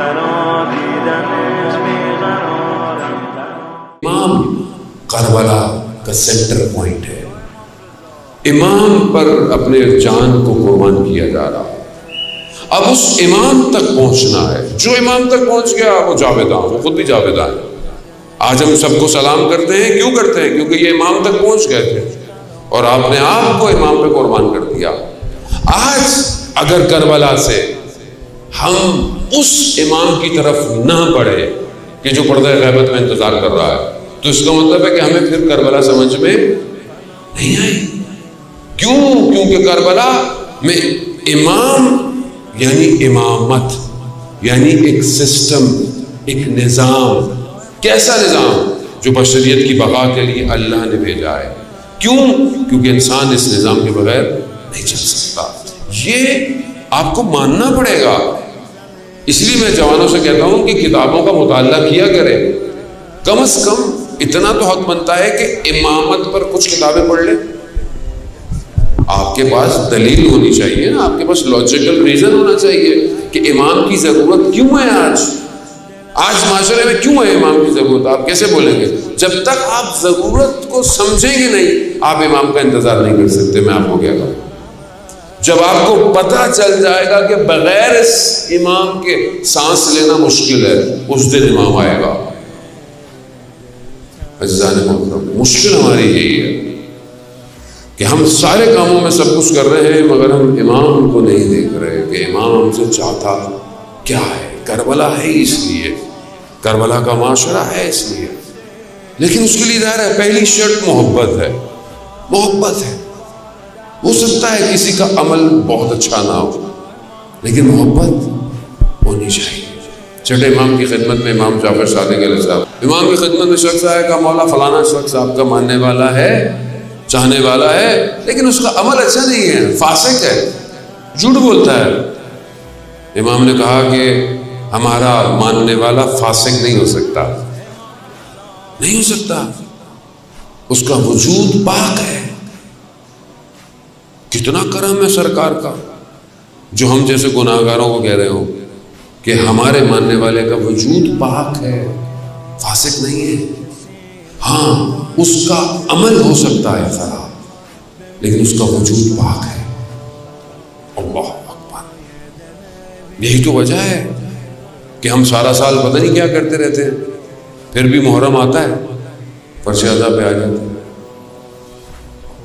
इमाम करबला का centre point है। इमाम पर अपने जान को कुर्बान किया जा रहा अब उस इमाम तक पहुँचना है। जो इमाम तक पहुँच गया, वो जावेदा वो खुद भी जावेदा है। आज हम सबको सलाम करते हैं। क्यों करते हैं? क्योंकि ये इमाम तक पहुँच गए थे। और आपने आपको इमाम पे कुर्बान कर दिया। आज अगर करबला से हम उस इमाम की तरफ़ ना बढ़े कि जो पर्दा गैबत में इंतज़ार कर रहा है। तो इसका मतलब है कि हमें फिर करबला समझ में नहीं आई क्यों? क्योंकि करबला में इमाम, यानी इमामत, यानी एक सिस्टम एक निज़ाम। कैसा निज़ाम? जो बशरीत की बका के लिए अल्लाह ने भेजा है। क्यों? क्योंकि इंसान इस निज़ाम के बगैर नहीं चल सकता। ये आपको मानना पड़ेगा इसलिए मैं जवानों से कहता हूँ कि किताबों का मुताला किया करें। कम अज कम इतना तो हक बनता है कि इमामत पर कुछ किताबें पढ़ लें। आपके पास दलील होनी चाहिए ना, आपके पास लॉजिकल रीजन होना चाहिए कि इमाम की ज़रूरत क्यों है आज? आज माशरे में क्यों है इमाम की ज़रूरत? आप कैसे बोलेंगे? जब तक आप ज़रूरत को समझेंगे नहीं, आप इमाम का इंतज़ार नहीं कर सकते, मैं आपको क्या कहूँ। जब आपको पता चल जाएगा कि बगैर इस इमाम के सांस लेना मुश्किल है, उस दिन इमाम आएगा। मुश्किल हमारी यही है कि हम सारे कामों में सब कुछ कर रहे हैं, मगर हम इमाम को नहीं देख रहे कि इमाम हमसे चाहता क्या है। करबला है इसलिए। करबला का माशरा है इसलिए। लेकिन उसके लिए दायरा पहली शर्त मोहब्बत है। मोहब्बत है। हो सकता है किसी का अमल बहुत अच्छा ना हो, लेकिन मोहब्बत होनी चाहिए। छठे इमाम की खिदमत में इमाम जाफ़र सादिक साहब इमाम की खिदमत में शख्स आया का मौला फलाना शख्स आपका मानने वाला है, चाहने वाला है, लेकिन उसका अमल अच्छा नहीं है, फासिक है, झूठ बोलता है। इमाम ने कहा कि हमारा मानने वाला फासिक नहीं हो सकता। नहीं हो सकता। उसका वजूद पाक है। कितना करम है सरकार का, जो हम जैसे गुनाहगारों को कह रहे हो कि हमारे मानने वाले का वजूद पाक है फासिक नहीं है। हाँ उसका अमल हो सकता है खराब लेकिन उसका वजूद पाक है। अल्लाह अकबर। यही तो वजह है कि हम सारा साल पता नहीं क्या करते रहते हैं, फिर भी मुहर्रम आता है फरशादा पे आ जाते हैं।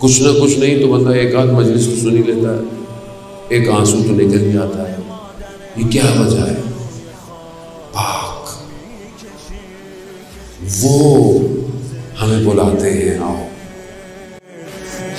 कुछ ना कुछ नहीं तो बंदा एक आध मजलिस तो सुनी लेता है एक आंसू तो निकल ही आता है ये क्या वजह है पाक वो हमें बुलाते हैं आओ